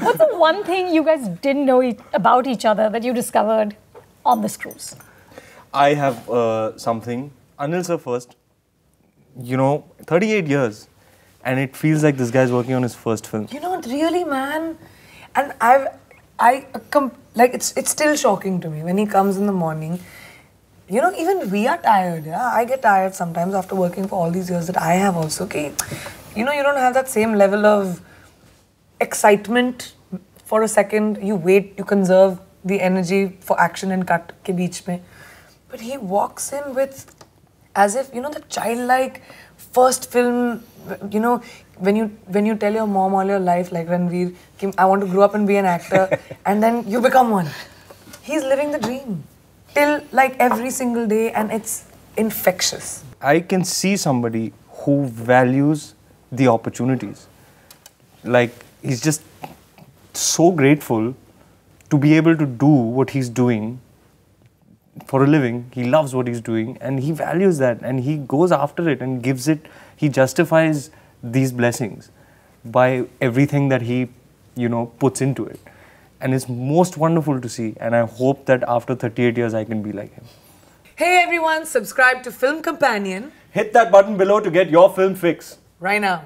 What's the one thing you guys didn't know e- about each other that you discovered on this cruise? I have uh, something. Anil sir first. You know, 38 years, and it feels like this guy's working on his first film. You know, really, man. And I've, I, com- like, it's it's still shocking to me when he comes in the morning. You know, even we are tired. Yeah, I get tired sometimes after working for all these years that I have also. Okay, you know, you don't have that same level of excitement for a second. You wait, you conserve the energy for action and cut ke beech mein. But he walks in with, as if you know, the childlike first film. You know, when you when you tell your mom all your life, like Ranveer, ki, I want to grow up and be an actor, and then you become one. He's living the dream till like every single day, and it's infectious. I can see somebody who values the opportunities. Like he's just so grateful to be able to do what he's doing for a living. He loves what he's doing and he values that and he goes after it and gives it, he justifies these blessings by everything that he, you know, puts into it. And it's most wonderful to see. And I hope that after 38 years I can be like him. Hey everyone, subscribe to Film Companion Hit that button below to get your film fix. right now.